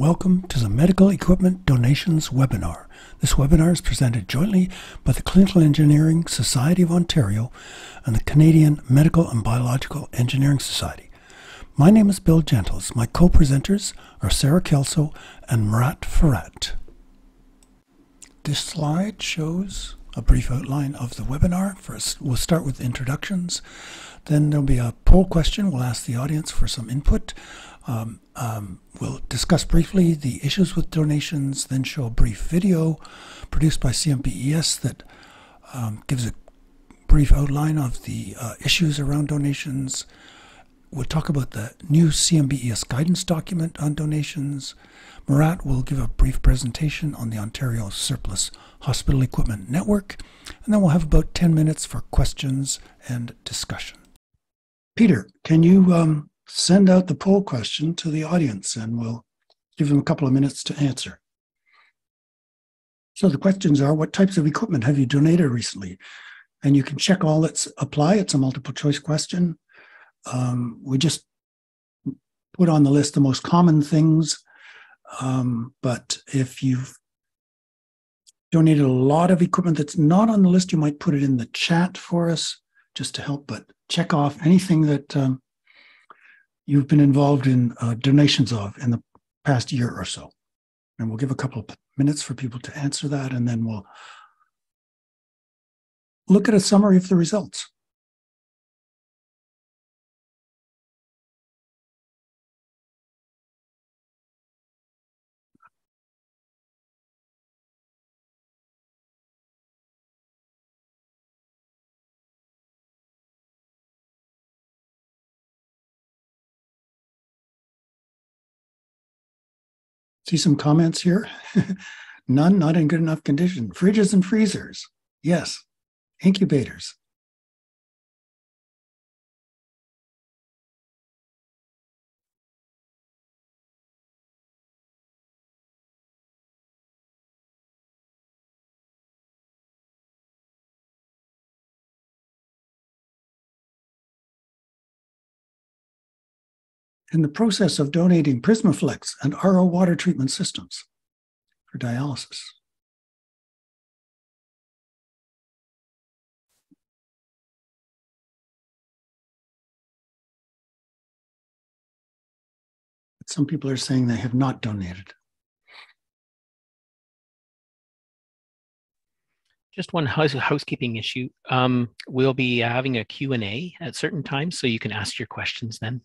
Welcome to the Medical Equipment Donations webinar. This webinar is presented jointly by the Clinical Engineering Society of Ontario and the Canadian Medical and Biological Engineering Society. My name is Bill Gentles. My co-presenters are Sarah Kelso and Murat Firat. This slide shows a brief outline of the webinar. First, we'll start with introductions. Then there'll be a poll question. We'll ask the audience for some input. Um, um, we'll discuss briefly the issues with donations, then show a brief video produced by CMBES that um, gives a brief outline of the uh, issues around donations. We'll talk about the new CMBES guidance document on donations. Murat will give a brief presentation on the Ontario Surplus Hospital Equipment Network, and then we'll have about 10 minutes for questions and discussion. Peter, can you um, send out the poll question to the audience and we'll give them a couple of minutes to answer. So the questions are what types of equipment have you donated recently? And you can check all that's apply. It's a multiple choice question. Um, we just put on the list the most common things. Um, but if you've donated a lot of equipment that's not on the list, you might put it in the chat for us just to help. But check off anything that um, you've been involved in uh, donations of in the past year or so. And we'll give a couple of minutes for people to answer that, and then we'll look at a summary of the results. See some comments here? None, not in good enough condition. Fridges and freezers. Yes. Incubators. In the process of donating Prismaflex and RO water treatment systems for dialysis. Some people are saying they have not donated. Just one house, housekeeping issue. Um, we'll be having a Q&A at certain times, so you can ask your questions then.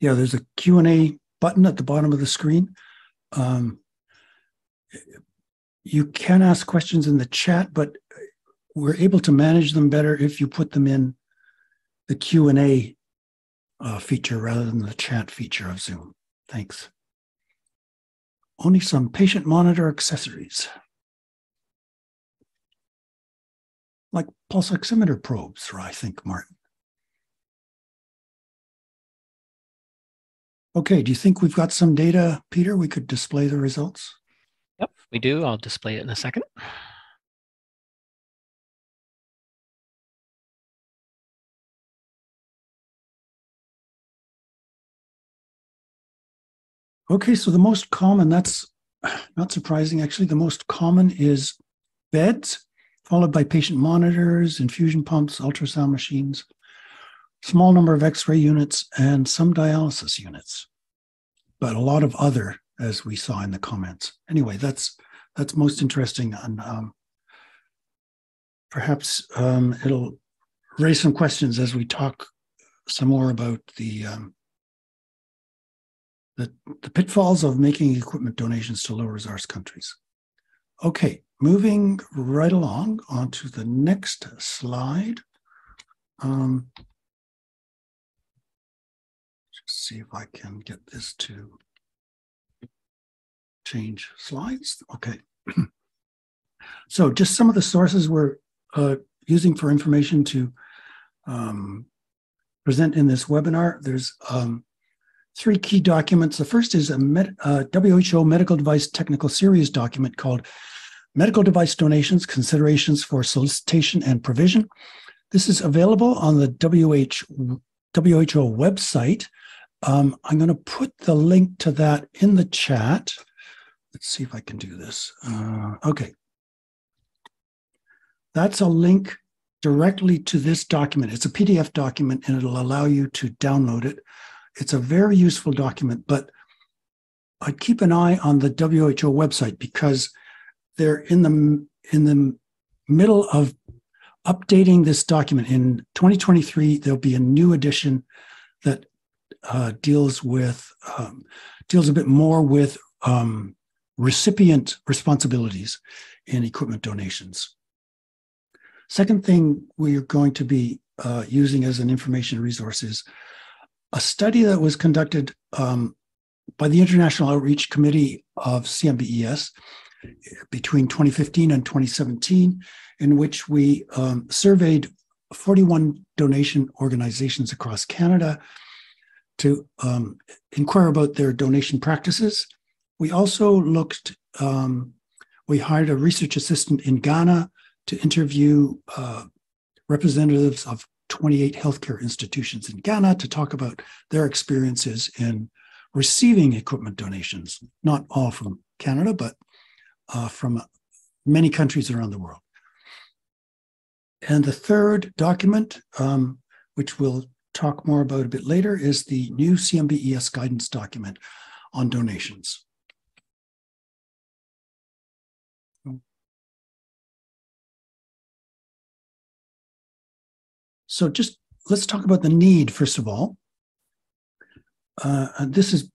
Yeah, there's a Q&A button at the bottom of the screen. Um, you can ask questions in the chat, but we're able to manage them better if you put them in the Q&A uh, feature rather than the chat feature of Zoom. Thanks. Only some patient monitor accessories. Like pulse oximeter probes, I think, Martin. Okay, do you think we've got some data, Peter? We could display the results? Yep, we do. I'll display it in a second. Okay, so the most common, that's not surprising actually, the most common is beds, followed by patient monitors, infusion pumps, ultrasound machines, small number of x ray units, and some dialysis units, but a lot of other, as we saw in the comments. Anyway, that's that's most interesting, and um, perhaps um, it'll raise some questions as we talk some more about the um, the, the pitfalls of making equipment donations to low resource countries. Okay, moving right along onto the next slide. Um, see if I can get this to change slides. Okay. so just some of the sources we're uh, using for information to um, present in this webinar. There's um, three key documents. The first is a med, uh, WHO Medical Device Technical Series document called Medical Device Donations, Considerations for Solicitation and Provision. This is available on the WHO, WHO website Um, I'm going to put the link to that in the chat. Let's see if I can do this. Uh, okay. That's a link directly to this document. It's a PDF document and it'll allow you to download it. It's a very useful document, but I'd keep an eye on the WHO website because they're in the in the middle of updating this document. In 2023, there'll be a new edition that uh, deals with um, deals a bit more with um, recipient responsibilities in equipment donations. Second thing we're going to be uh, using as an information resource is a study that was conducted um, by the International Outreach Committee of CMBES between 2015 and 2017, in which we um, surveyed 41 donation organizations across Canada to um, inquire about their donation practices. We also looked, um, we hired a research assistant in Ghana to interview uh, representatives of 28 healthcare institutions in Ghana to talk about their experiences in receiving equipment donations, not all from Canada, but uh, from many countries around the world. And the third document, um, which we'll talk more about a bit later, is the new CMBES guidance document on donations. So just let's talk about the need, first of all. Uh, this is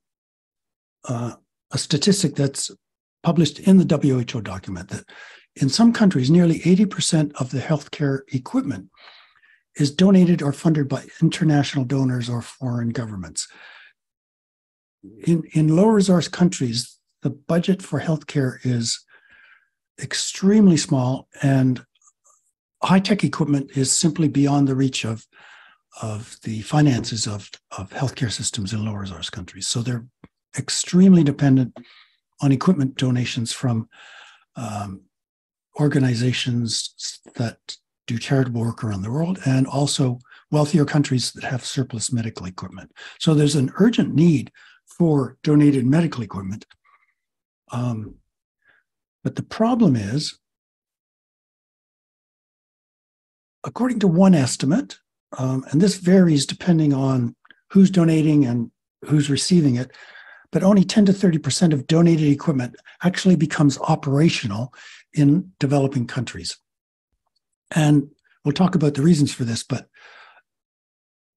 uh, a statistic that's published in the WHO document that in some countries, nearly 80% of the healthcare equipment is donated or funded by international donors or foreign governments. In, in low resource countries, the budget for healthcare is extremely small and high tech equipment is simply beyond the reach of of the finances of, of healthcare systems in low resource countries. So they're extremely dependent on equipment donations from um, organizations that do charitable work around the world and also wealthier countries that have surplus medical equipment. So there's an urgent need for donated medical equipment. Um, but the problem is according to one estimate, um, and this varies depending on who's donating and who's receiving it, but only 10 to 30% of donated equipment actually becomes operational in developing countries. And we'll talk about the reasons for this, but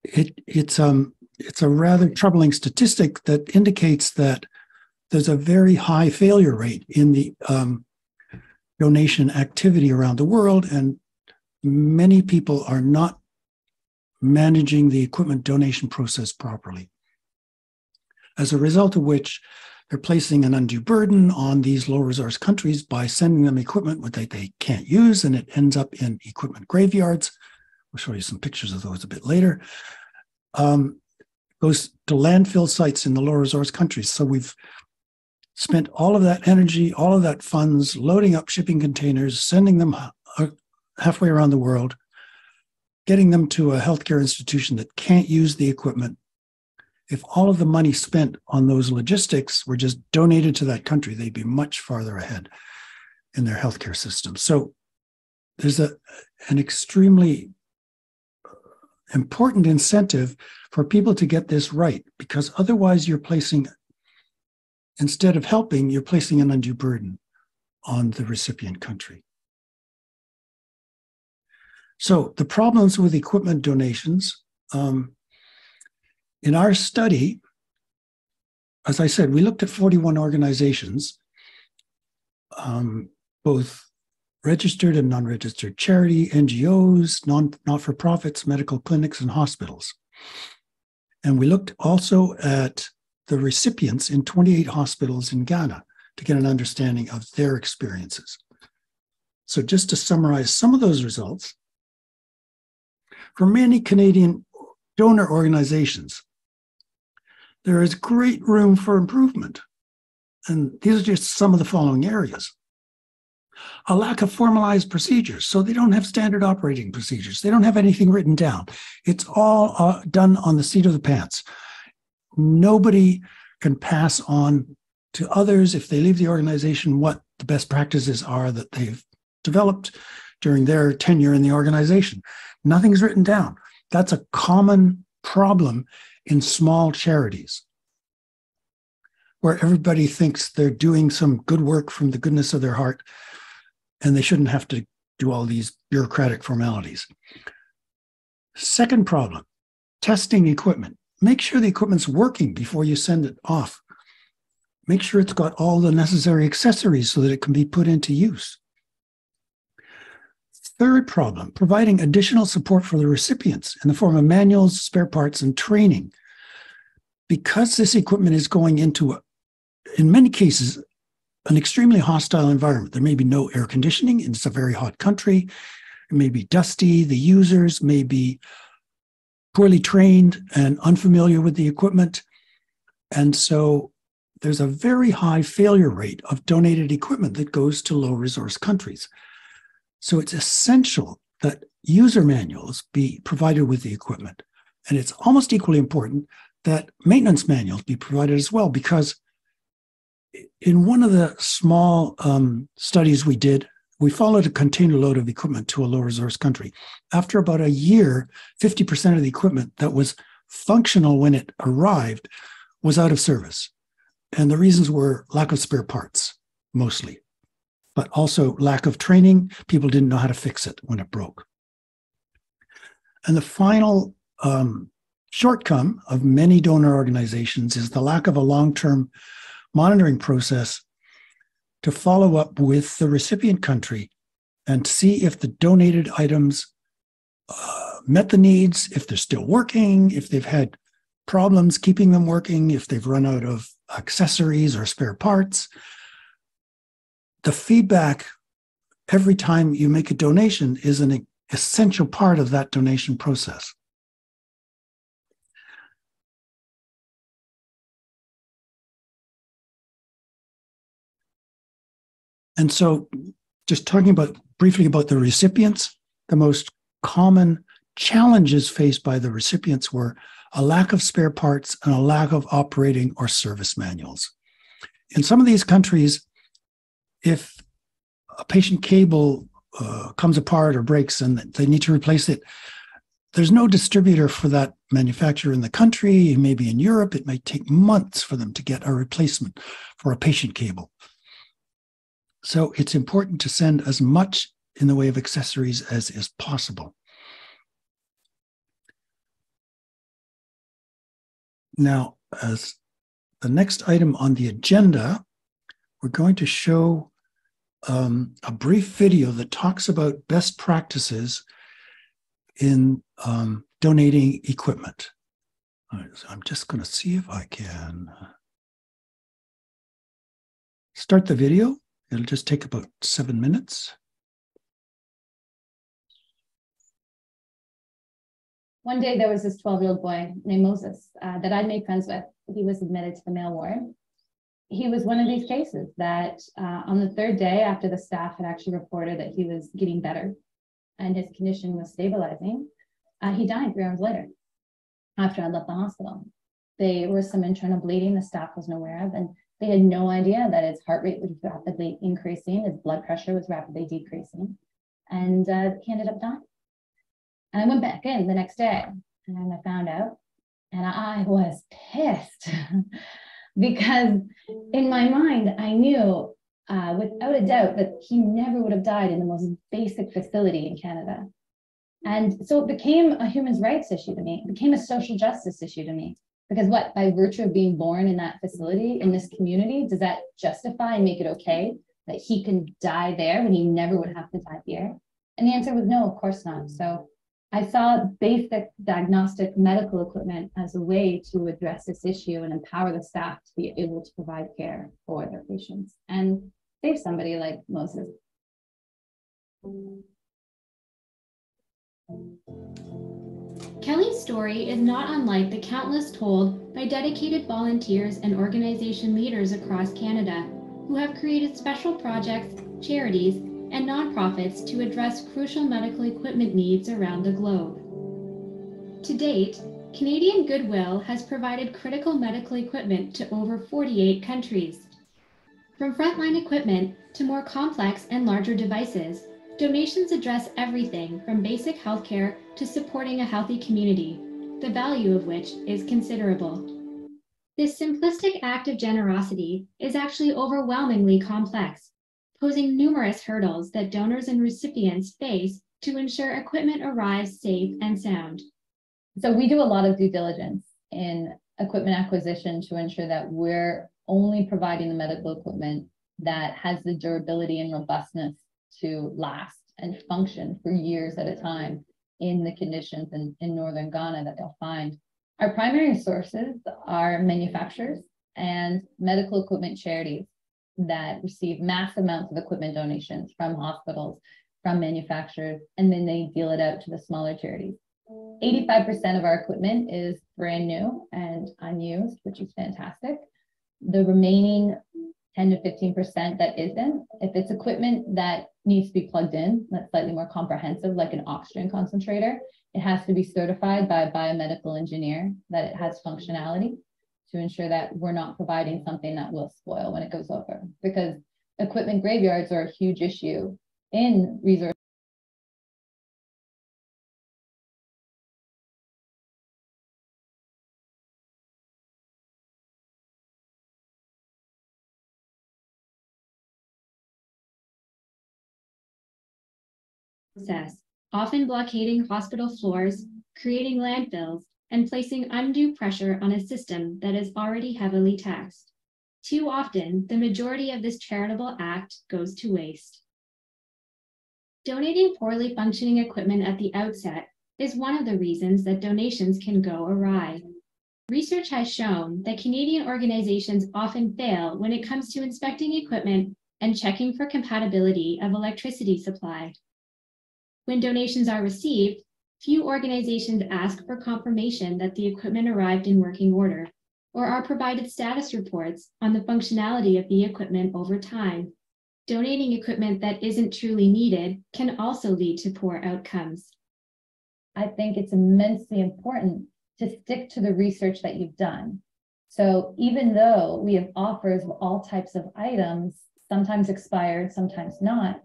it, it's, um, it's a rather troubling statistic that indicates that there's a very high failure rate in the um, donation activity around the world. And many people are not managing the equipment donation process properly. As a result of which, they're placing an undue burden on these low resource countries by sending them equipment that they can't use, and it ends up in equipment graveyards. We'll show you some pictures of those a bit later. Um, goes to landfill sites in the low resource countries. So we've spent all of that energy, all of that funds, loading up shipping containers, sending them uh, halfway around the world, getting them to a healthcare institution that can't use the equipment. If all of the money spent on those logistics were just donated to that country, they'd be much farther ahead in their healthcare system. So there's a, an extremely important incentive for people to get this right, because otherwise you're placing, instead of helping, you're placing an undue burden on the recipient country. So the problems with equipment donations. Um, in our study, as I said, we looked at 41 organizations, um, both registered and non registered charity, NGOs, not for profits, medical clinics, and hospitals. And we looked also at the recipients in 28 hospitals in Ghana to get an understanding of their experiences. So, just to summarize some of those results, for many Canadian donor organizations, there is great room for improvement. And these are just some of the following areas. A lack of formalized procedures. So they don't have standard operating procedures. They don't have anything written down. It's all uh, done on the seat of the pants. nobody can pass on to others if they leave the organization what the best practices are that they've developed during their tenure in the organization. Nothing's written down. That's a common problem in small charities where everybody thinks they're doing some good work from the goodness of their heart and they shouldn't have to do all these bureaucratic formalities. Second problem testing equipment. Make sure the equipment's working before you send it off. Make sure it's got all the necessary accessories so that it can be put into use. Third problem, providing additional support for the recipients in the form of manuals, spare parts, and training. Because this equipment is going into, a, in many cases, an extremely hostile environment. There may be no air conditioning, it's a very hot country. It may be dusty. The users may be poorly trained and unfamiliar with the equipment. And so there's a very high failure rate of donated equipment that goes to low resource countries. So it's essential that user manuals be provided with the equipment. And it's almost equally important that maintenance manuals be provided as well, because in one of the small um, studies we did, we followed a container load of equipment to a low resource country. After about a year, 50% of the equipment that was functional when it arrived was out of service. And the reasons were lack of spare parts, mostly but also lack of training. People didn't know how to fix it when it broke. And the final um, shortcoming of many donor organizations is the lack of a long term monitoring process to follow up with the recipient country and see if the donated items uh, met the needs, if they're still working, if they've had problems keeping them working, if they've run out of accessories or spare parts, the feedback every time you make a donation is an essential part of that donation process. And so, just talking about briefly about the recipients, the most common challenges faced by the recipients were a lack of spare parts and a lack of operating or service manuals. In some of these countries, if a patient cable uh, comes apart or breaks and they need to replace it, there's no distributor for that manufacturer in the country. Maybe in Europe, it might take months for them to get a replacement for a patient cable. So it's important to send as much in the way of accessories as is possible. Now, as the next item on the agenda, we're going to show um, a brief video that talks about best practices in um, donating equipment. so I'm just going to see if I can start the video. It'll just take about seven minutes. One day there was this 12 year old boy named Moses uh, that I'd made friends with. He was admitted to the male ward he was one of these cases that uh, on the third day after the staff had actually reported that he was getting better and his condition was stabilizing, uh, he died three hours later after I left the hospital. There was some internal bleeding the staff wasn't aware of, and they had no idea that his heart rate was rapidly increasing, his blood pressure was rapidly decreasing, and uh, he ended up dying. And I went back in the next day and I found out, and I was pissed. because in my mind, I knew uh, without a doubt that he never would have died in the most basic facility in Canada. And so it became a human rights issue to me, it became a social justice issue to me. Because what, by virtue of being born in that facility, in this community, does that justify and make it okay that he can die there when he never would have to die here? And the answer was no, of course not. So I saw basic diagnostic medical equipment as a way to address this issue and empower the staff to be able to provide care for their patients and save somebody like Moses. Kelly's story is not unlike the countless told by dedicated volunteers and organization leaders across Canada who have created special projects, charities, and nonprofits to address crucial medical equipment needs around the globe. To date, Canadian Goodwill has provided critical medical equipment to over 48 countries. From frontline equipment to more complex and larger devices, donations address everything from basic healthcare to supporting a healthy community, the value of which is considerable. This simplistic act of generosity is actually overwhelmingly complex, posing numerous hurdles that donors and recipients face to ensure equipment arrives safe and sound. So we do a lot of due diligence in equipment acquisition to ensure that we're only providing the medical equipment that has the durability and robustness to last and function for years at a time in the conditions in, in northern Ghana that they'll find. Our primary sources are manufacturers and medical equipment charities that receive mass amounts of equipment donations from hospitals, from manufacturers, and then they deal it out to the smaller charities. 85% of our equipment is brand new and unused, which is fantastic. The remaining 10 to 15% that isn't, if it's equipment that needs to be plugged in, that's slightly more comprehensive, like an oxygen concentrator, it has to be certified by a biomedical engineer that it has functionality to ensure that we're not providing something that will spoil when it goes over. Because equipment graveyards are a huge issue in resource process, often blockading hospital floors, creating landfills, and placing undue pressure on a system that is already heavily taxed. Too often, the majority of this charitable act goes to waste. Donating poorly functioning equipment at the outset is one of the reasons that donations can go awry. Research has shown that Canadian organizations often fail when it comes to inspecting equipment and checking for compatibility of electricity supply. When donations are received, few organizations ask for confirmation that the equipment arrived in working order or are provided status reports on the functionality of the equipment over time. Donating equipment that isn't truly needed can also lead to poor outcomes. I think it's immensely important to stick to the research that you've done. So even though we have offers of all types of items, sometimes expired, sometimes not,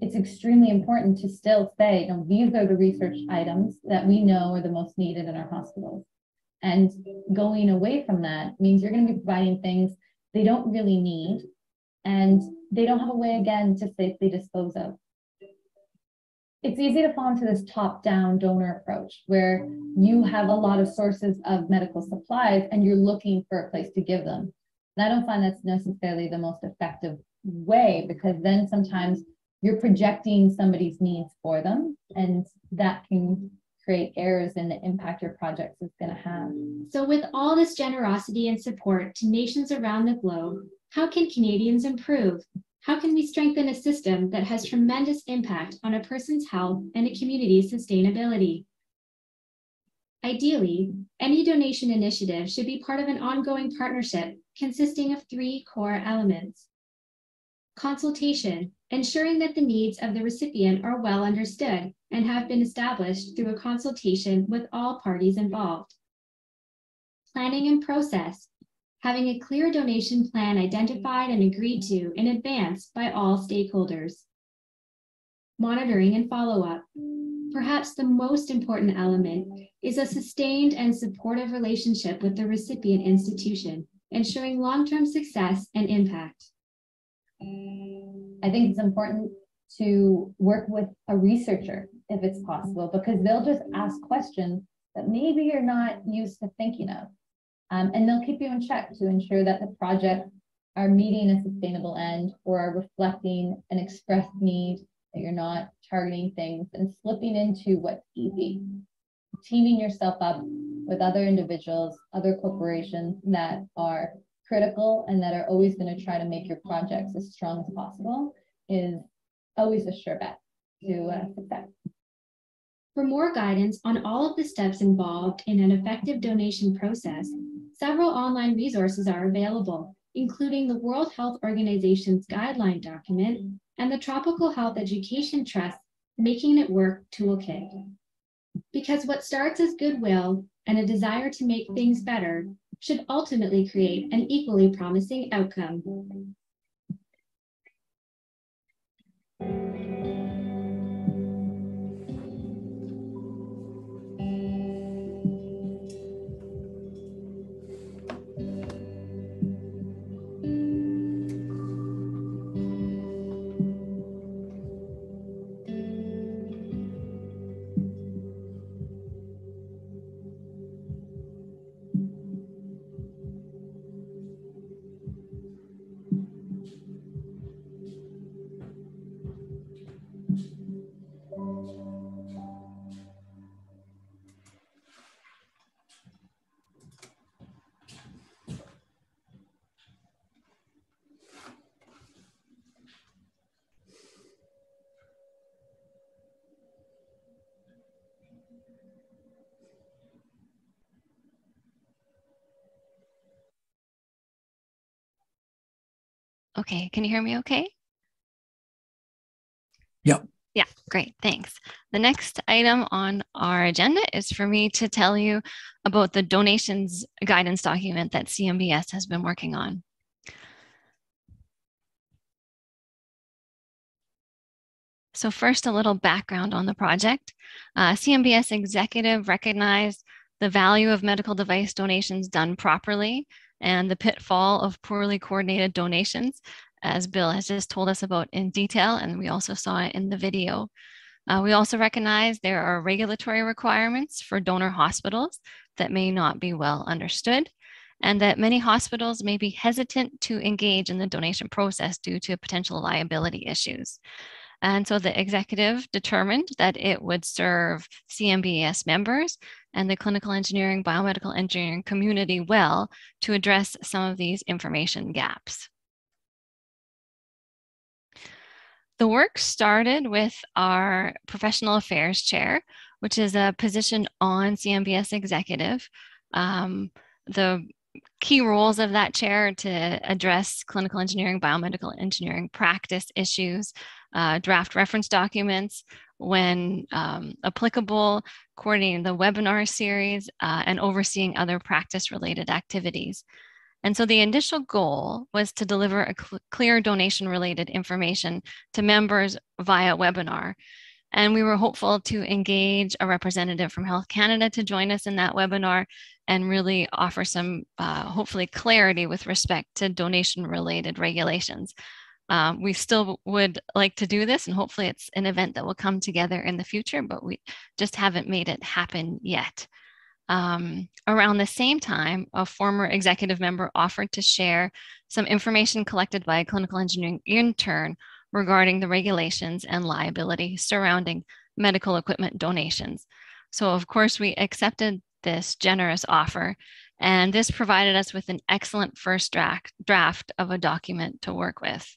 it's extremely important to still say, you know, these are the research items that we know are the most needed in our hospitals. And going away from that means you're going to be providing things they don't really need and they don't have a way again to safely dispose of. It's easy to fall into this top down donor approach where you have a lot of sources of medical supplies and you're looking for a place to give them. And I don't find that's necessarily the most effective way because then sometimes you're projecting somebody's needs for them and that can create errors in the impact your project is going to have. So with all this generosity and support to nations around the globe, how can Canadians improve? How can we strengthen a system that has tremendous impact on a person's health and a community's sustainability? Ideally, any donation initiative should be part of an ongoing partnership consisting of three core elements. Consultation, ensuring that the needs of the recipient are well understood and have been established through a consultation with all parties involved. Planning and process, having a clear donation plan identified and agreed to in advance by all stakeholders. Monitoring and follow-up. Perhaps the most important element is a sustained and supportive relationship with the recipient institution, ensuring long-term success and impact. I think it's important to work with a researcher if it's possible, because they'll just ask questions that maybe you're not used to thinking of. Um, and they'll keep you in check to ensure that the projects are meeting a sustainable end or are reflecting an expressed need, that you're not targeting things and slipping into what's easy. Teaming yourself up with other individuals, other corporations that are critical and that are always going to try to make your projects as strong as possible is always a sure bet to uh, success. For more guidance on all of the steps involved in an effective donation process, several online resources are available, including the World Health Organization's guideline document and the Tropical Health Education Trust Making It Work Toolkit. Because what starts as goodwill and a desire to make things better should ultimately create an equally promising outcome. Okay, can you hear me okay? Yep. Yeah, great, thanks. The next item on our agenda is for me to tell you about the donations guidance document that CMBS has been working on. So first, a little background on the project. Uh, CMBS executive recognized the value of medical device donations done properly and the pitfall of poorly coordinated donations, as Bill has just told us about in detail, and we also saw it in the video. Uh, we also recognize there are regulatory requirements for donor hospitals that may not be well understood, and that many hospitals may be hesitant to engage in the donation process due to potential liability issues. And so the executive determined that it would serve CMBS members and the clinical engineering, biomedical engineering community well to address some of these information gaps. The work started with our professional affairs chair, which is a position on CMBS executive. Um, the key roles of that chair to address clinical engineering, biomedical engineering practice issues, uh, draft reference documents when um, applicable, coordinating the webinar series, uh, and overseeing other practice related activities. And so the initial goal was to deliver a cl clear donation related information to members via webinar. And we were hopeful to engage a representative from Health Canada to join us in that webinar and really offer some, uh, hopefully, clarity with respect to donation related regulations. Um, we still would like to do this, and hopefully, it's an event that will come together in the future, but we just haven't made it happen yet. Um, around the same time, a former executive member offered to share some information collected by a clinical engineering intern regarding the regulations and liability surrounding medical equipment donations. So, of course, we accepted this generous offer, and this provided us with an excellent first draft, draft of a document to work with.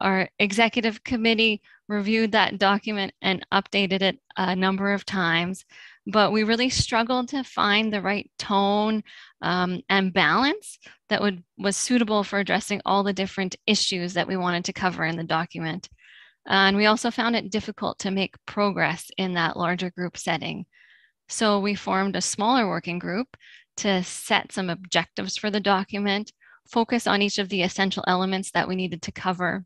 Our executive committee reviewed that document and updated it a number of times, but we really struggled to find the right tone um, and balance that would was suitable for addressing all the different issues that we wanted to cover in the document. And we also found it difficult to make progress in that larger group setting. So we formed a smaller working group to set some objectives for the document, focus on each of the essential elements that we needed to cover,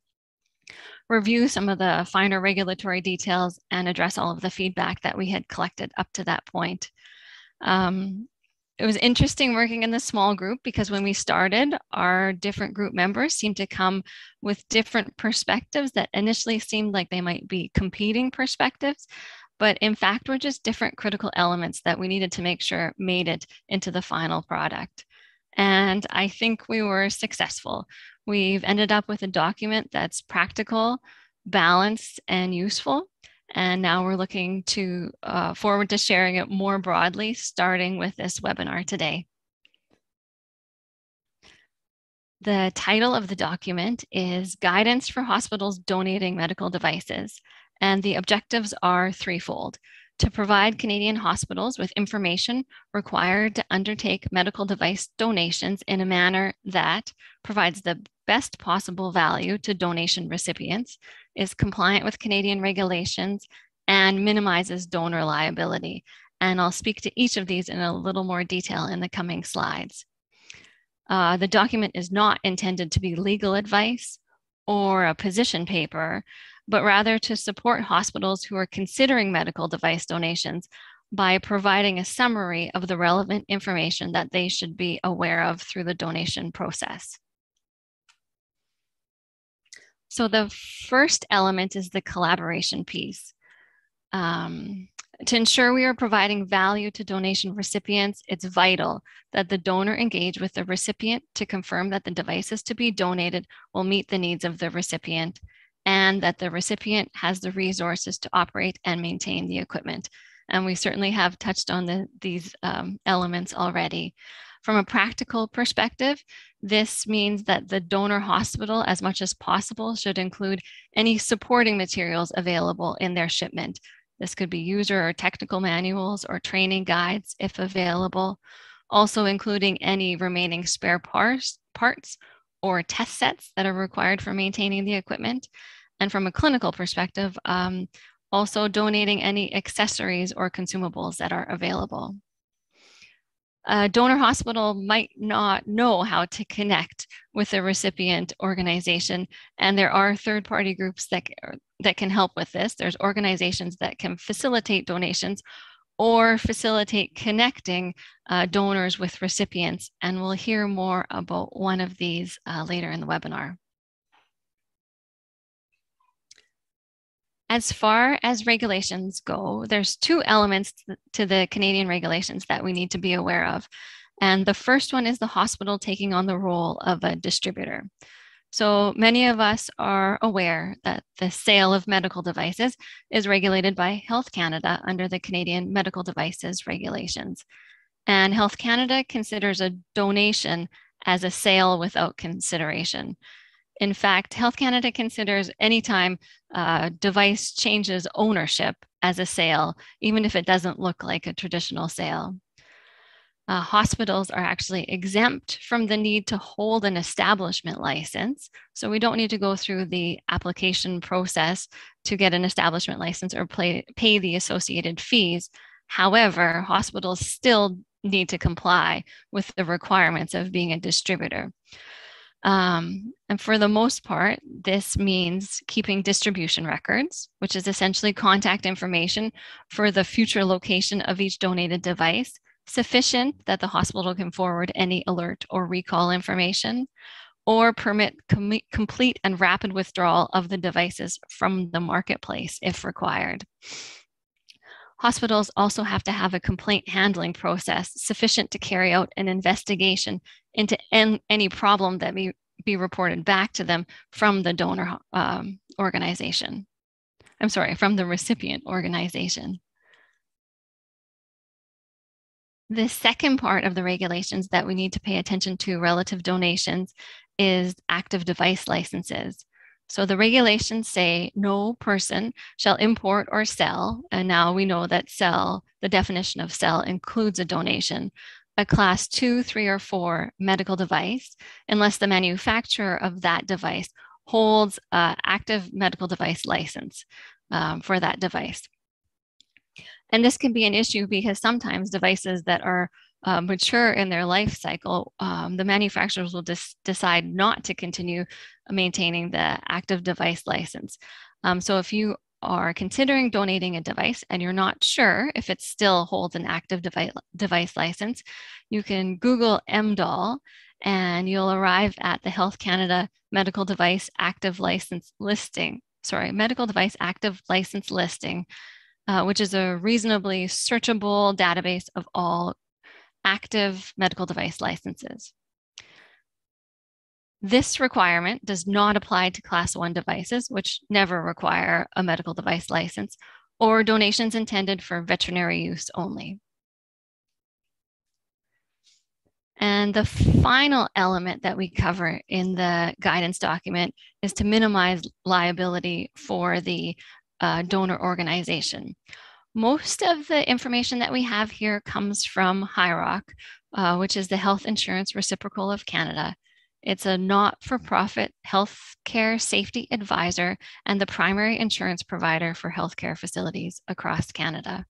review some of the finer regulatory details and address all of the feedback that we had collected up to that point. Um, it was interesting working in the small group because when we started, our different group members seemed to come with different perspectives that initially seemed like they might be competing perspectives, but in fact were just different critical elements that we needed to make sure made it into the final product. And I think we were successful. We've ended up with a document that's practical, balanced, and useful. And now we're looking to uh, forward to sharing it more broadly, starting with this webinar today. The title of the document is Guidance for Hospitals Donating Medical Devices, and the objectives are threefold to provide Canadian hospitals with information required to undertake medical device donations in a manner that provides the best possible value to donation recipients, is compliant with Canadian regulations, and minimizes donor liability. And I'll speak to each of these in a little more detail in the coming slides. Uh, the document is not intended to be legal advice or a position paper, but rather to support hospitals who are considering medical device donations by providing a summary of the relevant information that they should be aware of through the donation process. So the first element is the collaboration piece. Um, to ensure we are providing value to donation recipients, it's vital that the donor engage with the recipient to confirm that the devices to be donated will meet the needs of the recipient and that the recipient has the resources to operate and maintain the equipment. And we certainly have touched on the, these um, elements already. From a practical perspective, this means that the donor hospital, as much as possible, should include any supporting materials available in their shipment. This could be user or technical manuals or training guides if available, also including any remaining spare parts, parts or test sets that are required for maintaining the equipment. And from a clinical perspective, um, also donating any accessories or consumables that are available. A donor hospital might not know how to connect with the recipient organization, and there are third party groups that, that can help with this. There's organizations that can facilitate donations or facilitate connecting uh, donors with recipients, and we'll hear more about one of these uh, later in the webinar. As far as regulations go, there's two elements to the Canadian regulations that we need to be aware of. And the first one is the hospital taking on the role of a distributor. So many of us are aware that the sale of medical devices is regulated by Health Canada under the Canadian Medical Devices Regulations. And Health Canada considers a donation as a sale without consideration. In fact, Health Canada considers anytime a device changes ownership as a sale, even if it doesn't look like a traditional sale. Uh, hospitals are actually exempt from the need to hold an establishment license. So we don't need to go through the application process to get an establishment license or play, pay the associated fees. However, hospitals still need to comply with the requirements of being a distributor. Um, and for the most part, this means keeping distribution records, which is essentially contact information for the future location of each donated device, sufficient that the hospital can forward any alert or recall information, or permit com complete and rapid withdrawal of the devices from the marketplace if required. Hospitals also have to have a complaint handling process sufficient to carry out an investigation into en- any problem that may be reported back to them from the donor um, organization. I'm sorry, from the recipient organization. The second part of the regulations that we need to pay attention to relative donations is active device licenses. So the regulations say no person shall import or sell, and now we know that sell, the definition of sell includes a donation, a class two, three, or four medical device unless the manufacturer of that device holds an active medical device license um, for that device. And this can be an issue because sometimes devices that are uh, mature in their life cycle, um, the manufacturers will just decide not to continue maintaining the active device license. Um, so if you are considering donating a device and you're not sure if it still holds an active device, device license, you can Google MDALL and you'll arrive at the Health Canada Medical Device Active License listing. Sorry, Medical Device Active License listing, uh, which is a reasonably searchable database of all active medical device licenses. This requirement does not apply to class one devices, which never require a medical device license, or donations intended for veterinary use only. And the final element that we cover in the guidance document is to minimize liability for the uh, donor organization. Most of the information that we have here comes from HIROC, uh, which is the Health Insurance Reciprocal of Canada. It's a not for profit healthcare safety advisor and the primary insurance provider for healthcare facilities across Canada.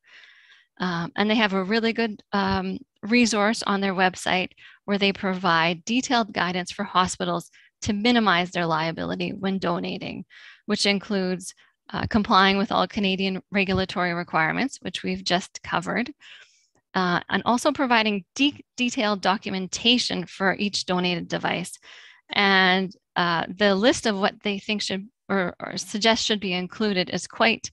Um, and they have a really good um, resource on their website where they provide detailed guidance for hospitals to minimize their liability when donating, which includes uh, complying with all Canadian regulatory requirements, which we've just covered, uh, and also providing de detailed documentation for each donated device. And uh, the list of what they think should or, or suggest should be included is quite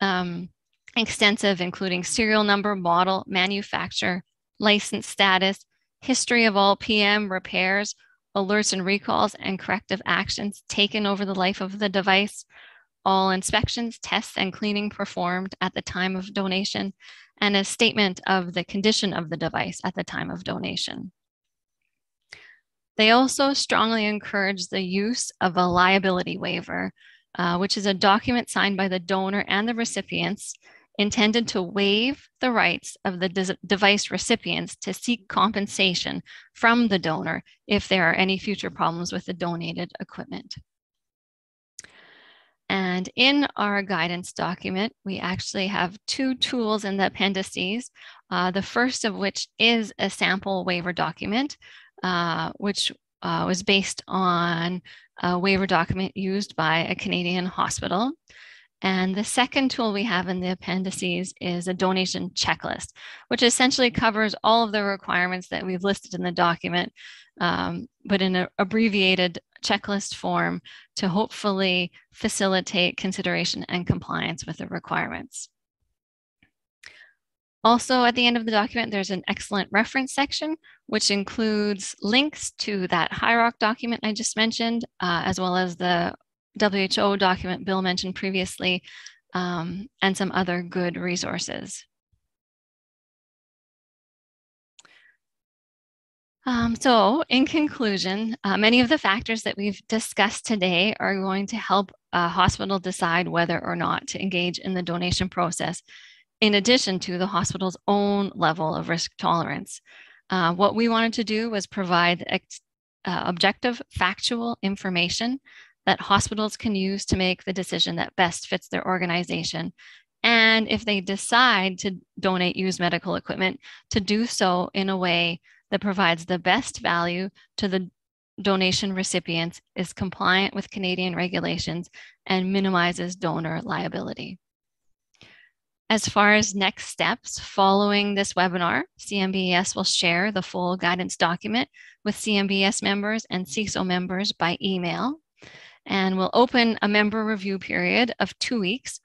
um, extensive, including serial number, model, manufacturer, license status, history of all PM repairs, alerts and recalls, and corrective actions taken over the life of the device, all inspections, tests, and cleaning performed at the time of donation, and a statement of the condition of the device at the time of donation. They also strongly encourage the use of a liability waiver, uh, which is a document signed by the donor and the recipients intended to waive the rights of the de device recipients to seek compensation from the donor if there are any future problems with the donated equipment. And in our guidance document, we actually have two tools in the appendices, uh, the first of which is a sample waiver document, uh, which uh, was based on a waiver document used by a Canadian hospital. And the second tool we have in the appendices is a donation checklist, which essentially covers all of the requirements that we've listed in the document, um, but in an abbreviated checklist form to hopefully facilitate consideration and compliance with the requirements. Also, at the end of the document, there's an excellent reference section, which includes links to that HIROC document I just mentioned, uh, as well as the WHO document Bill mentioned previously, um, and some other good resources. Um, so in conclusion, uh, many of the factors that we've discussed today are going to help a hospital decide whether or not to engage in the donation process, in addition to the hospital's own level of risk tolerance. Uh, what we wanted to do was provide uh, objective, factual information that hospitals can use to make the decision that best fits their organization. And if they decide to donate used medical equipment, to do so in a way that provides the best value to the donation recipients, is compliant with Canadian regulations, and minimizes donor liability. As far as next steps, following this webinar, CMBES will share the full guidance document with CMBES members and CESO members by email and we'll open a member review period of two weeks,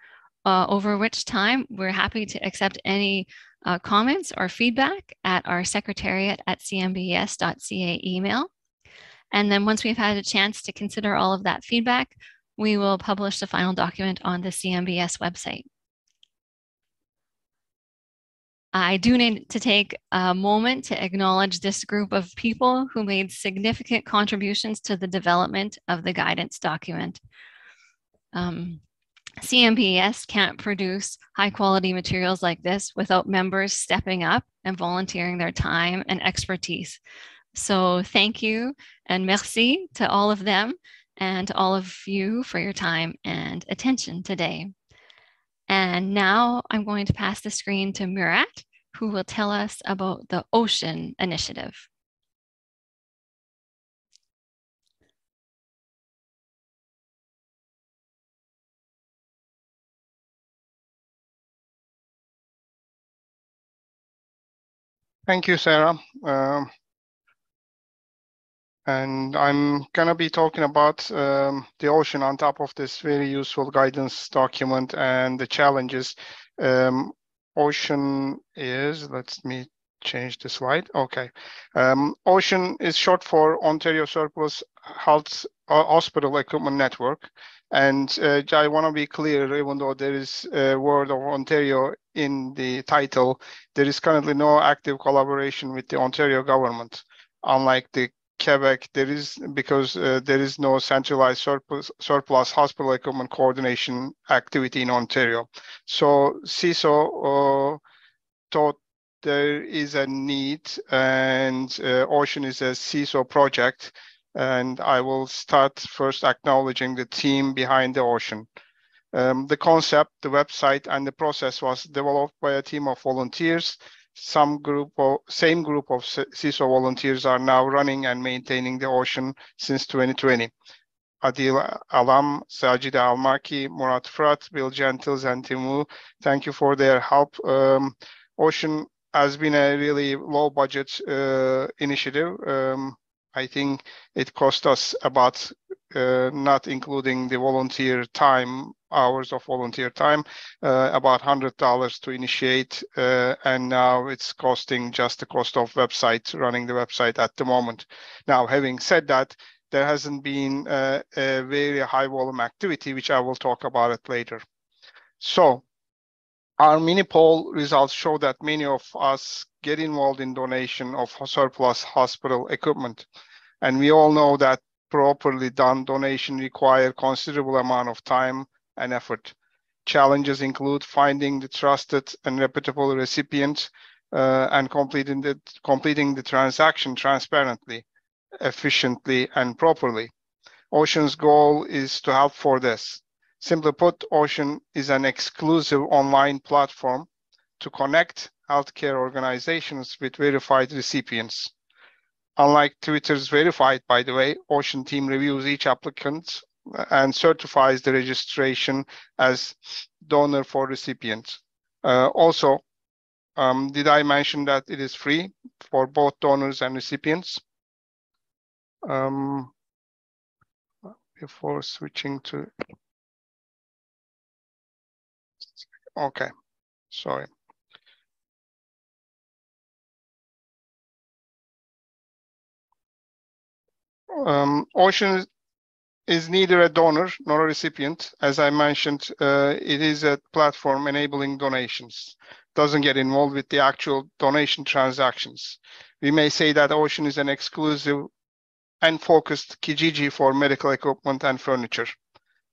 uh, over which time we're happy to accept any uh, comments or feedback at our secretariat at cmbes.ca email. And then once we've had a chance to consider all of that feedback, we will publish the final document on the CMBES website. I do need to take a moment to acknowledge this group of people who made significant contributions to the development of the guidance document. Um, CMBES can't produce high quality materials like this without members stepping up and volunteering their time and expertise. So thank you and merci to all of them and all of you for your time and attention today. And now I'm going to pass the screen to Murat, who will tell us about the Ocean Initiative. Thank you, Sarah. Um, and I'm gonna be talking about um, the ocean on top of this very useful guidance document and the challenges. Um, ocean is, let me change the slide. Okay. Um, ocean is short for Ontario Surplus Health uh, Hospital Equipment Network. And uh, I want to be clear, even though there is a word of Ontario in the title, there is currently no active collaboration with the Ontario government, unlike the Quebec, there is because uh, there is no centralized surplus, surplus hospital equipment coordination activity in Ontario. So CESO uh, thought there is a need and uh, Ocean is a CESO project. And I will start first acknowledging the team behind the Ocean. Um, the concept, the website, and the process was developed by a team of volunteers. Some group of same group of CESO volunteers are now running and maintaining the ocean since 2020. Adil Alam, Sajid Almaki, Murat Firat, Bill Gentles, and Timu, thank you for their help. Um, ocean has been a really low budget uh, initiative. Um, I think it cost us about, uh, not including the volunteer time, hours of volunteer time, uh, about $100 to initiate. Uh, and now it's costing just the cost of website, running the website at the moment. Now, having said that, there hasn't been a, a very high volume activity, which I will talk about it later. So our mini poll results show that many of us get involved in donation of surplus hospital equipment. And we all know that properly done donation require considerable amount of time and effort. Challenges include finding the trusted and reputable recipient uh, and completing the, completing the transaction transparently, efficiently, and properly. Ocean's goal is to help for this. Simply put, Ocean is an exclusive online platform to connect healthcare organizations with verified recipients. Unlike Twitter's verified, by the way, Ocean team reviews each applicant and certifies the registration as donor for recipients. Uh, also, um, did I mention that it is free for both donors and recipients? Um, before switching to, okay, sorry. Um, Ocean is neither a donor nor a recipient. As I mentioned, uh, it is a platform enabling donations. Doesn't get involved with the actual donation transactions. We may say that Ocean is an exclusive and focused Kijiji for medical equipment and furniture.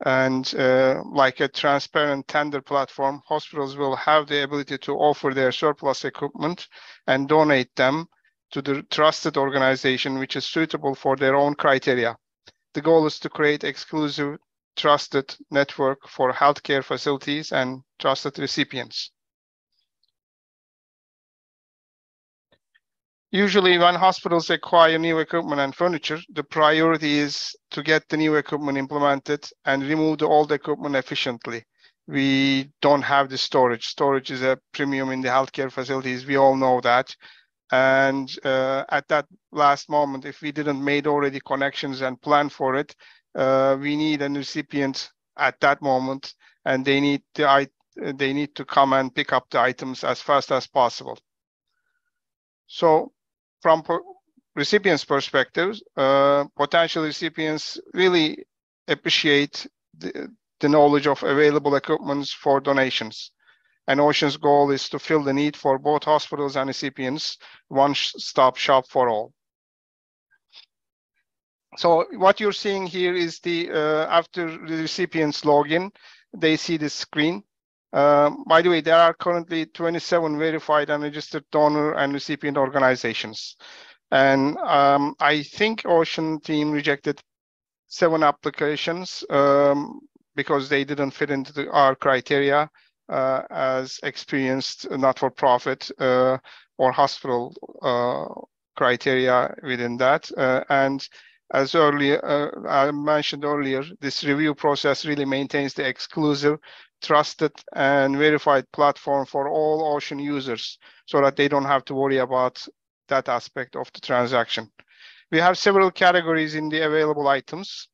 And uh, like a transparent tender platform, hospitals will have the ability to offer their surplus equipment and donate them to the trusted organization which is suitable for their own criteria. The goal is to create exclusive trusted network for healthcare facilities and trusted recipients. Usually when hospitals acquire new equipment and furniture, the priority is to get the new equipment implemented and remove the old equipment efficiently. We don't have the storage. Storage is a premium in the healthcare facilities. We all know that. And uh, at that last moment, if we didn't made already connections and plan for it, uh, we need a recipient at that moment, and they need the they need to come and pick up the items as fast as possible. So, from recipients' perspectives, uh, potential recipients really appreciate the, the knowledge of available equipments for donations. And Ocean's goal is to fill the need for both hospitals and recipients, one-stop shop for all. So what you're seeing here is the uh, after the recipients log in, they see this screen. Um, by the way, there are currently 27 verified and registered donor and recipient organizations. And um, I think Ocean team rejected seven applications um, because they didn't fit into the, our criteria uh, as experienced not-for-profit uh, or hospital uh, criteria within that. and as earlier uh, I mentioned earlier, this review process really maintains the exclusive, trusted, and verified platform for all Ocean users, so that they don't have to worry about that aspect of the transaction. We have several categories in the available items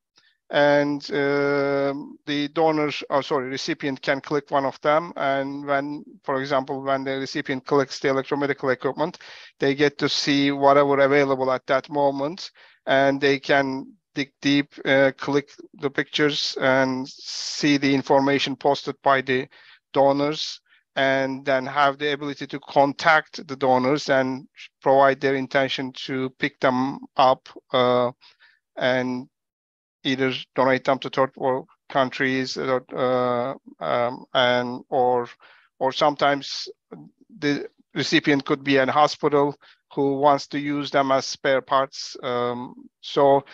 and uh, the donor, oh, sorry, recipient can click one of them. And when, for example, when the recipient clicks the electromedical equipment, they get to see whatever available at that moment, and they can dig deep, uh, click the pictures, and see the information posted by the donors, and then have the ability to contact the donors and provide their intention to pick them up uh, and either donate them to third world countries uh, um, and or or sometimes the recipient could be a hospital who wants to use them as spare parts. Um, so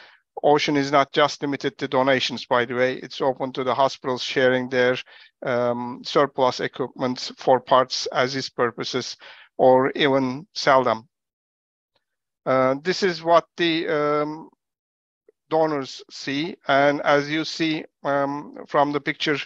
Ocean is not just limited to donations, by the way. It's open to the hospitals sharing their um, surplus equipment for parts as is purposes or even sell them. Uh, this is what the um, donors see. And as you see um, from the picture,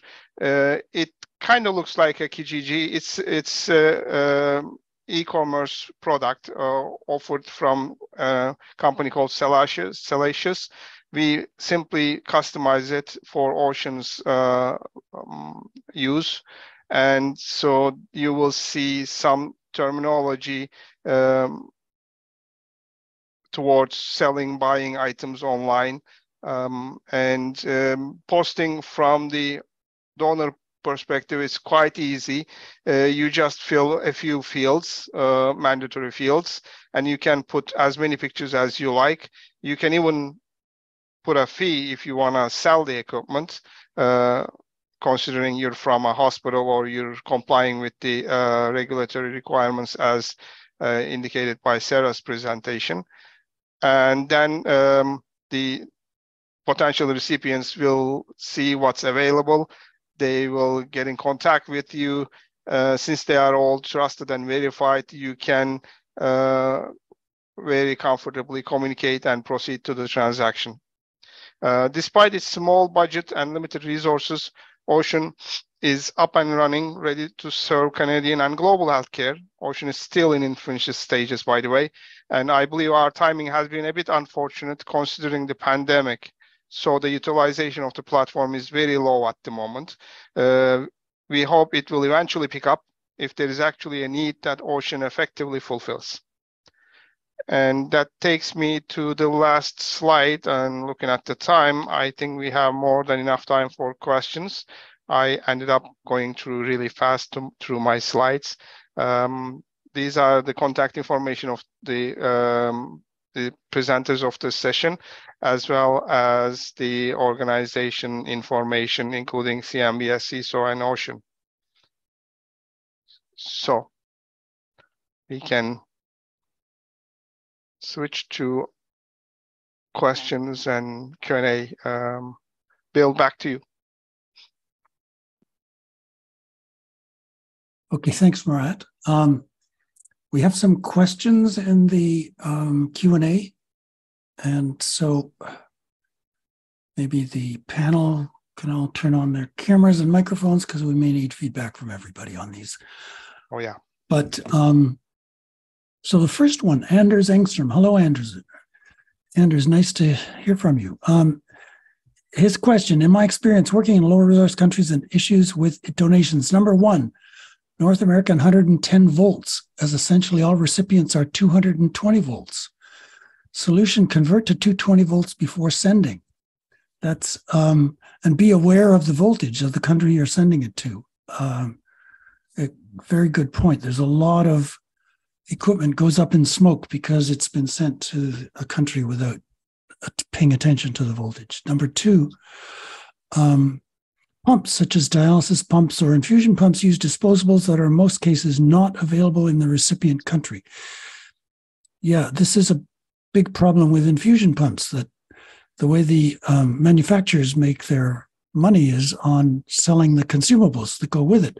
uh, it kind of looks like a Kijiji. It's it's uh, um, e-commerce product uh, offered from a company called Sellacious. Sellacious. We simply customize it for Ocean's uh, um, use. And so you will see some terminology um, towards selling, buying items online, um, and um, posting from the donor perspective is quite easy. Uh, you just fill a few fields, uh, mandatory fields, and you can put as many pictures as you like. You can even put a fee if you want to sell the equipment, uh, considering you're from a hospital or you're complying with the uh, regulatory requirements as uh, indicated by Sarah's presentation. And then um, the potential recipients will see what's available. They will get in contact with you. Uh, since they are all trusted and verified, you can uh, very comfortably communicate and proceed to the transaction. Uh, despite its small budget and limited resources, Ocean is up and running, ready to serve Canadian and global healthcare. Ocean is still in infant stages, by the way, and I believe our timing has been a bit unfortunate considering the pandemic. So the utilization of the platform is very low at the moment. Uh, we hope it will eventually pick up if there is actually a need that Ocean effectively fulfills. And that takes me to the last slide. And looking at the time, I think we have more than enough time for questions. I ended up going through really fast to, through my slides. Um, these are the contact information of the um, the presenters of the session, as well as the organization information, including CMBES, CESO, and Ocean. So we can switch to questions and Q&A. Um, Bill, back to you. Okay, thanks, Murat. Um, we have some questions in the um, Q&A. And so maybe the panel can all turn on their cameras and microphones because we may need feedback from everybody on these. Oh, yeah. But um, so the first one, Anders Engstrom. Hello, Anders. Anders, nice to hear from you. Um, his question In my experience working in lower resource countries and issues with donations, number one, North America 110 volts, as essentially all recipients are 220 volts. Solution convert to 220 volts before sending. That's um, and be aware of the voltage of the country you're sending it to. Um, a very good point. There's a lot of equipment goes up in smoke because it's been sent to a country without uh, paying attention to the voltage. Number two, um, Pumps such as dialysis pumps or infusion pumps use disposables that are in most cases not available in the recipient country. Yeah, this is a big problem with infusion pumps that the way the um, manufacturers make their money is on selling the consumables that go with it.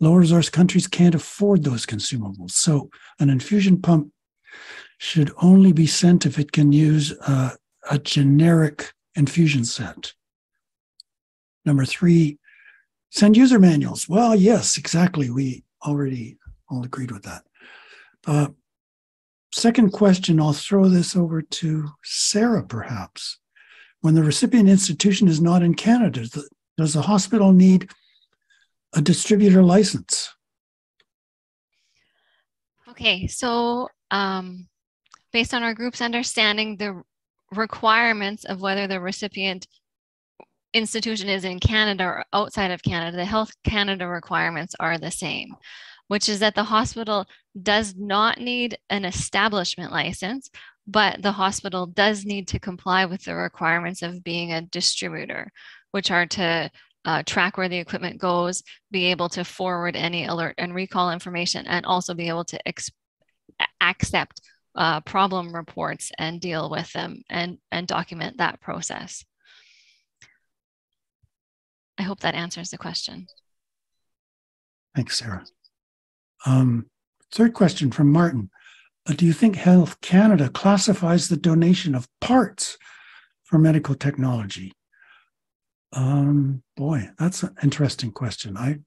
Low resource countries can't afford those consumables. So an infusion pump should only be sent if it can use uh, a generic infusion set. Number three, send user manuals. Well, yes, exactly. We already all agreed with that. Uh, second question, I'll throw this over to Sarah, perhaps. When the recipient institution is not in Canada, does the hospital need a distributor license? Okay, so um, based on our group's understanding, the requirements of whether the recipient institution is in Canada or outside of Canada, the Health Canada requirements are the same, which is that the hospital does not need an establishment license, but the hospital does need to comply with the requirements of being a distributor, which are to uh, track where the equipment goes, be able to forward any alert and recall information, and also be able to ex- accept uh, problem reports and deal with them and, and document that process. I hope that answers the question. Thanks, Sarah. Um, third question from Martin. Uh, do you think Health Canada classifies the donation of parts for medical technology? Um, boy, that's an interesting question. I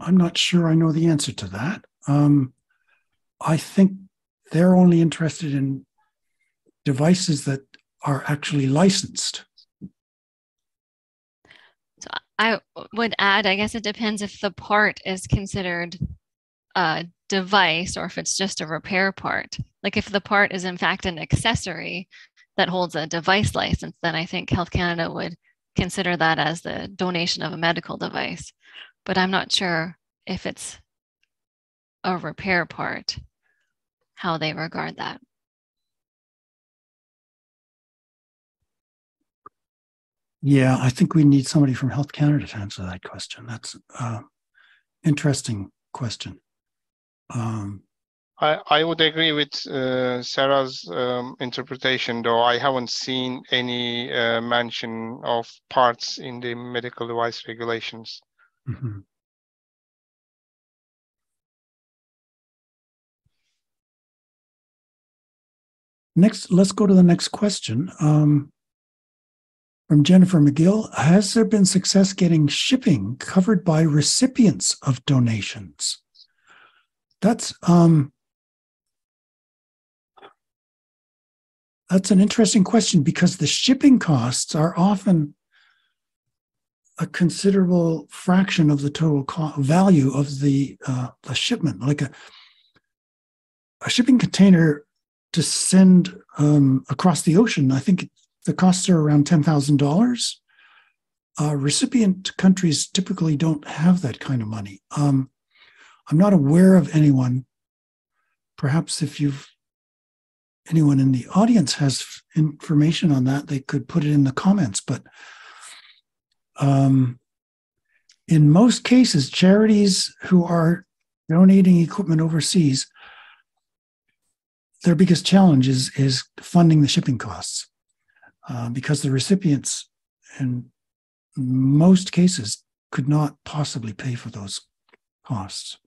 I'm not sure I know the answer to that. Um, I think they're only interested in devices that are actually licensed. I would add, I guess it depends if the part is considered a device or if it's just a repair part. Like if the part is in fact an accessory that holds a device license, then I think Health Canada would consider that as the donation of a medical device. But I'm not sure if it's a repair part, how they regard that. Yeah, I think we need somebody from Health Canada to answer that question. That's an interesting question. Um, I, I would agree with uh, Sarah's um, interpretation, though I haven't seen any uh, mention of parts in the medical device regulations. mm-hmm. Next, let's go to the next question. Um, from Jennifer McGill Has there been success getting shipping covered by recipients of donations? That's um, that's an interesting question because the shipping costs are often a considerable fraction of the total co- value of the uh, the shipment. Like a a shipping container to send um, across the ocean, I think the costs are around ten thousand uh, dollars. Recipient countries typically don't have that kind of money. Um, I'm not aware of anyone. Perhaps if you've anyone in the audience has information on that, they could put it in the comments. But um, in most cases, charities who are donating equipment overseas their biggest challenge is is funding the shipping costs uh, because the recipients in most cases could not possibly pay for those costs.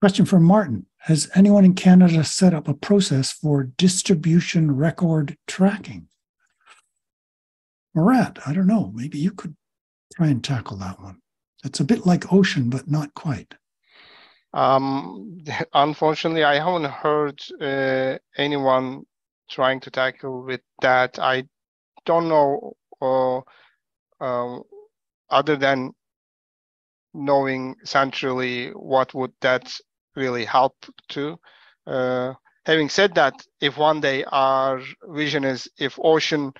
Question from Martin Has anyone in Canada set up a process for distribution record tracking? Murat, I don't know. Maybe you could try and tackle that one. It's a bit like ocean, but not quite. Um, unfortunately, I haven't heard uh, anyone trying to tackle with that. I don't know, uh, um, other than knowing centrally what would that really help to. Uh, having said that, if one day our vision is if ocean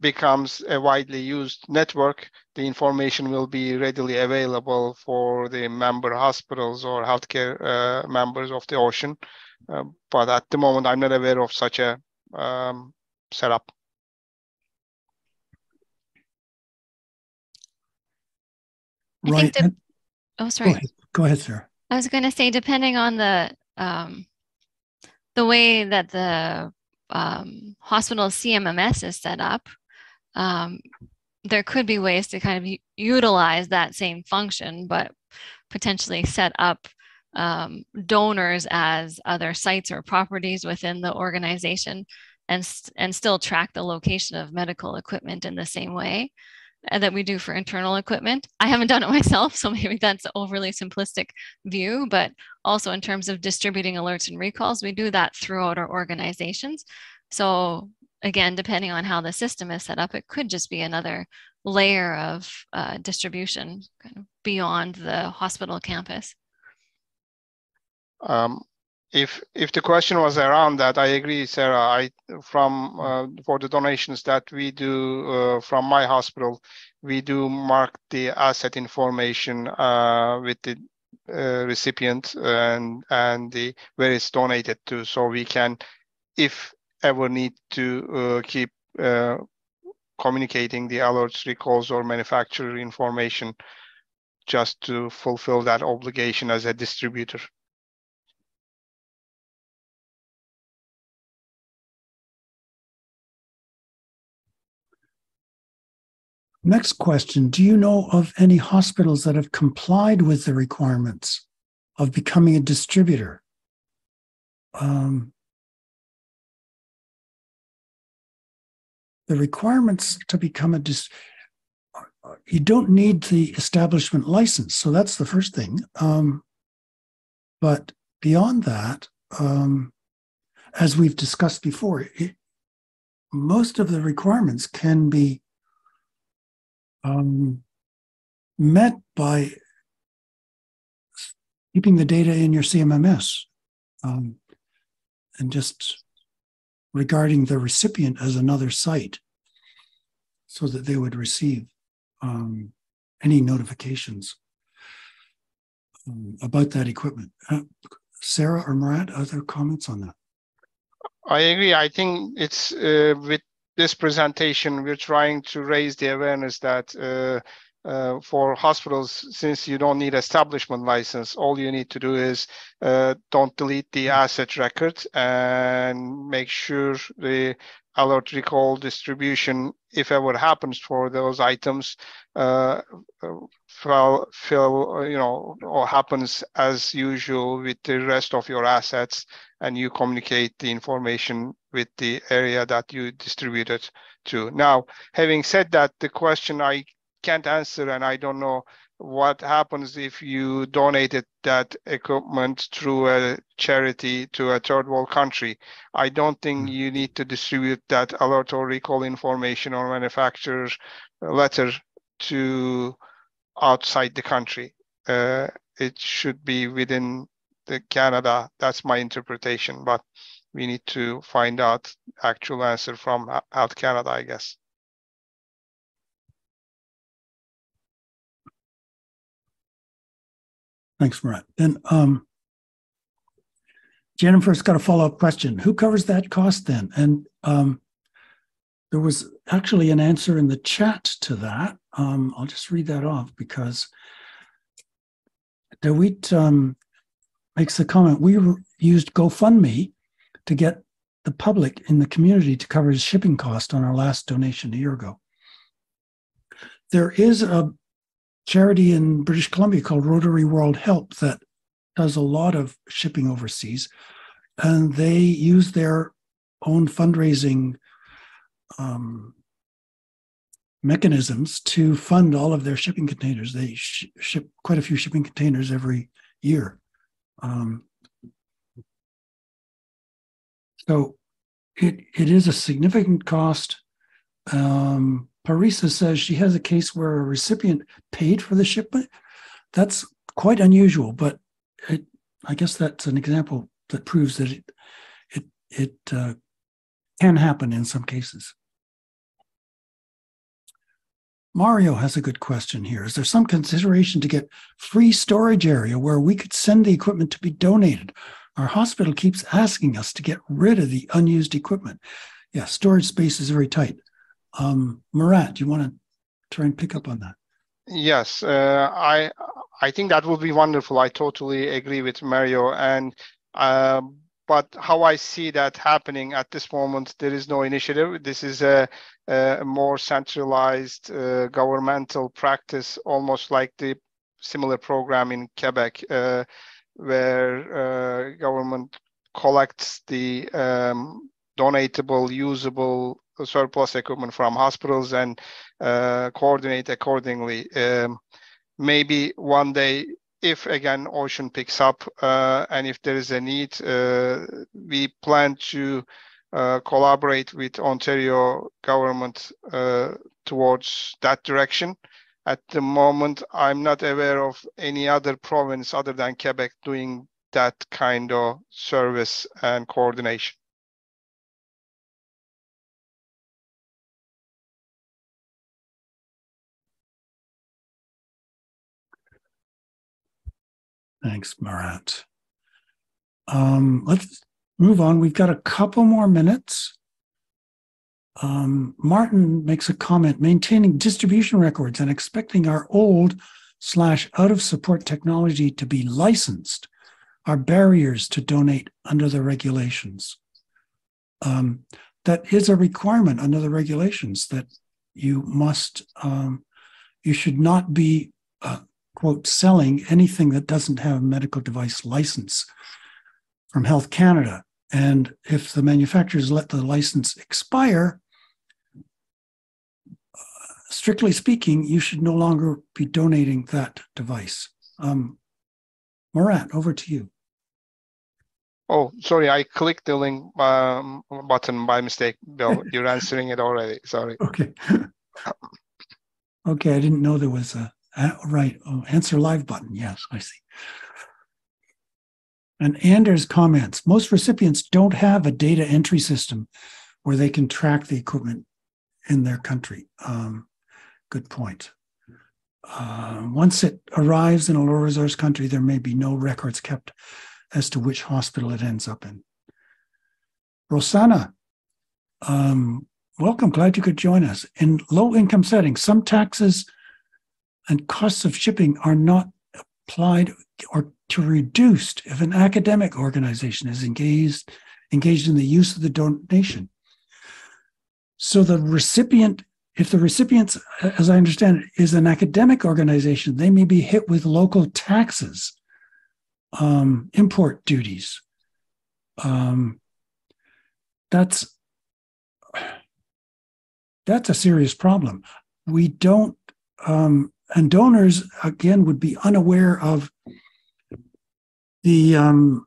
becomes a widely used network, the information will be readily available for the member hospitals or healthcare uh, members of the ocean. Uh, but at the moment, I'm not aware of such a um, setup. Right. The, oh, sorry. Go ahead, go ahead sir. I was going to say, depending on the um, the way that the um, hospital CMMS is set up, um, there could be ways to kind of utilize that same function, but potentially set up um, donors as other sites or properties within the organization and, and still track the location of medical equipment in the same way uh, that we do for internal equipment. I haven't done it myself, so maybe that's an overly simplistic view, but also in terms of distributing alerts and recalls, we do that throughout our organizations. So again, depending on how the system is set up, it could just be another layer of uh, distribution kind of beyond the hospital campus. Um, if if the question was around that, I agree, Sarah. I from uh, for the donations that we do uh, from my hospital, we do mark the asset information uh, with the uh, recipient and and the where it's donated to, so we can, if ever need to uh, keep uh, communicating the alerts, recalls, or manufacturer information just to fulfill that obligation as a distributor. Next question Do you know of any hospitals that have complied with the requirements of becoming a distributor? Um, the requirements to become a dis- you don't need the establishment license so that's the first thing um, but beyond that um, as we've discussed before it, most of the requirements can be um, met by keeping the data in your CMMS um, and just regarding the recipient as another site so that they would receive um, any notifications um, about that equipment. Uh, Sarah or Murat, other comments on that? I agree. I think it's uh, with this presentation, we're trying to raise the awareness that uh, uh, for hospitals, since you don't need establishment license, all you need to do is uh, don't delete the asset record and make sure the alert recall distribution, if ever happens for those items, uh, fill, fill, you know, or happens as usual with the rest of your assets, and you communicate the information with the area that you distributed to. Now, having said that, the question I can't answer, and I don't know what happens if you donated that equipment through a charity to a third world country. I don't think hmm. you need to distribute that alert or recall information or manufacturer's letter to outside the country. Uh, it should be within the Canada. That's my interpretation, but we need to find out actual answer from Health Canada, I guess. Thanks, Murat. Then um, Jennifer's got a follow-up question. Who covers that cost then? And um, there was actually an answer in the chat to that. Um, I'll just read that off because DeWitt um, makes the comment, we used GoFundMe to get the public in the community to cover his shipping cost on our last donation a year ago. There is a charity in British Columbia called Rotary World Help that does a lot of shipping overseas, and they use their own fundraising um, mechanisms to fund all of their shipping containers. They sh- ship quite a few shipping containers every year. Um, so it it is a significant cost. Um, Parisa says she has a case where a recipient paid for the shipment. That's quite unusual, but it, I guess that's an example that proves that it it it uh, can happen in some cases. Mario has a good question here. Is there some consideration to get free storage area where we could send the equipment to be donated? Our hospital keeps asking us to get rid of the unused equipment. Yeah, storage space is very tight. Um, Murat, do you want to try and pick up on that? Yes, uh, I I think that would be wonderful. I totally agree with Mario. And uh, but how I see that happening at this moment, there is no initiative. This is a, a more centralized uh, governmental practice, almost like the similar program in Quebec, uh, where uh, government collects the um, donatable, usable surplus equipment from hospitals and uh, coordinate accordingly. Um, maybe one day, if again ocean picks up uh, and if there is a need, uh, we plan to uh, collaborate with Ontario government uh, towards that direction. At the moment, I'm not aware of any other province other than Quebec doing that kind of service and coordination. Thanks, Murat. Um, let's move on. We've got a couple more minutes. Um, Martin makes a comment maintaining distribution records and expecting our old slash out of support technology to be licensed are barriers to donate under the regulations. Um, that is a requirement under the regulations that you must, um, you should not be, uh, quote, selling anything that doesn't have a medical device license from Health Canada. And if the manufacturers let the license expire, strictly speaking, you should no longer be donating that device. Um, Murat, over to you. Oh, sorry, I clicked the link um, button by mistake, Bill. You're answering it already. Sorry. Okay. okay, I didn't know there was a, right oh, answer live button. Yes, I see. And Anders comments most recipients don't have a data entry system where they can track the equipment in their country. Um, good point. Uh, once it arrives in a low resource country, there may be no records kept as to which hospital it ends up in. Rosanna, um, welcome. Glad you could join us. In low income settings, some taxes and costs of shipping are not applied or to reduced if an academic organization is engaged engaged in the use of the donation. So the recipient, if the recipient, as I understand it, is an academic organization, they may be hit with local taxes um, import duties. Um, that's that's a serious problem. We don't, um, and donors again would be unaware of the um,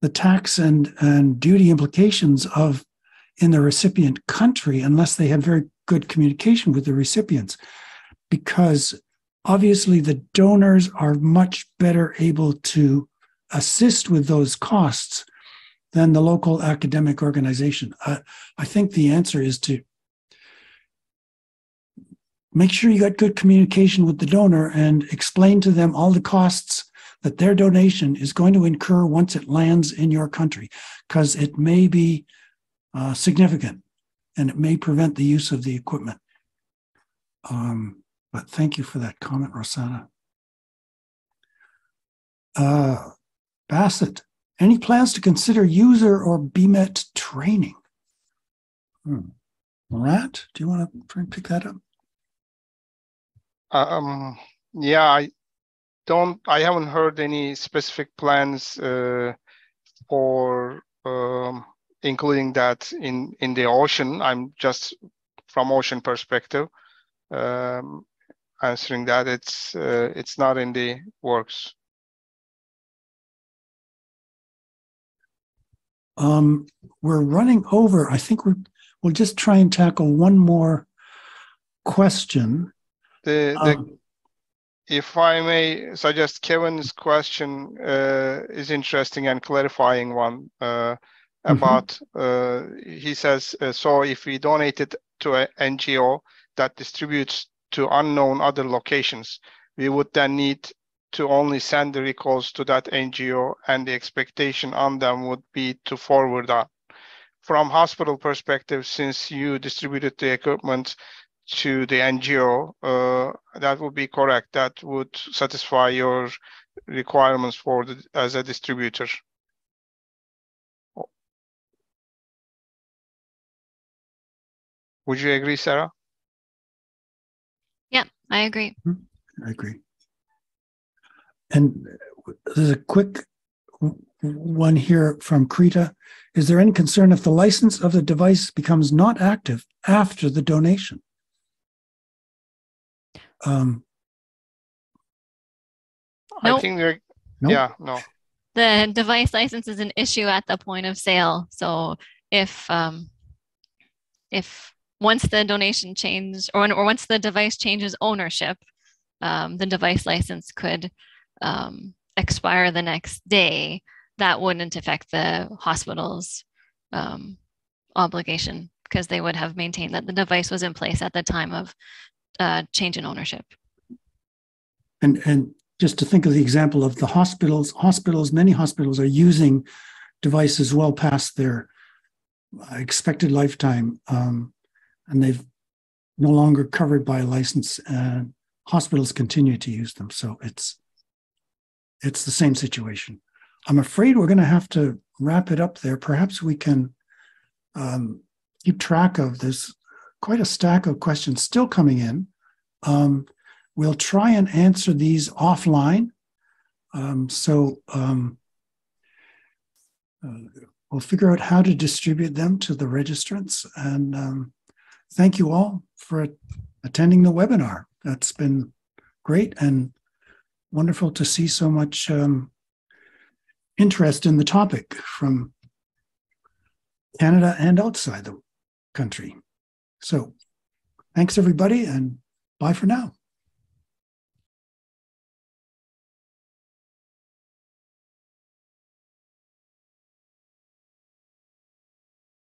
the tax and and duty implications of in the recipient country unless they have very good communication with the recipients, because obviously the donors are much better able to assist with those costs than the local academic organization. I think the answer is to make sure you got good communication with the donor and explain to them all the costs that their donation is going to incur once it lands in your country, because it may be uh, significant and it may prevent the use of the equipment. Um, but thank you for that comment, Rosanna. Uh, Bassett, any plans to consider user or BMET training? Hmm. Do you want to try and pick that up? Um, yeah, I don't, I haven't heard any specific plans uh, for um, including that in in the ocean. I'm just from ocean perspective. Um, answering that. It's uh, it's not in the works. Um, we're running over. I think we we'll just try and tackle one more question. The, the um, if I may suggest, Kevin's question uh, is interesting and clarifying one uh. About. Mm-hmm. he says, uh, so if we donate it to an NGO that distributes to unknown other locations. We would then need to only send the recalls to that NGO and the expectation on them would be to forward that. From hospital perspective, since you distributed the equipment to the NGO, uh, that would be correct. That would satisfy your requirements for the, as a distributor. Would you agree, Sarah? Yeah, I agree. Mm-hmm. I agree. And there's a quick one here from Krita. Is there any concern if the license of the device becomes not active after the donation? Um, nope. I think they're, nope. yeah, no. The device license is an issue at the point of sale. So if um, if once the donation changes or, or once the device changes ownership, um, the device license could um, expire the next day. That wouldn't affect the hospital's um, obligation because they would have maintained that the device was in place at the time of uh, change in ownership. And and just to think of the example of the hospitals, hospitals, many hospitals are using devices well past their expected lifetime. Um, and they've no longer covered by a license and hospitals continue to use them so it's it's the same situation i'm afraid we're going to have to wrap it up there perhaps we can um, keep track of this quite a stack of questions still coming in. Um, we'll try and answer these offline. Um, so um, uh, we'll figure out how to distribute them to the registrants. And um, thank you all for attending the webinar. That's been great and wonderful to see so much um, interest in the topic from Canada and outside the country. So thanks, everybody, and bye for now.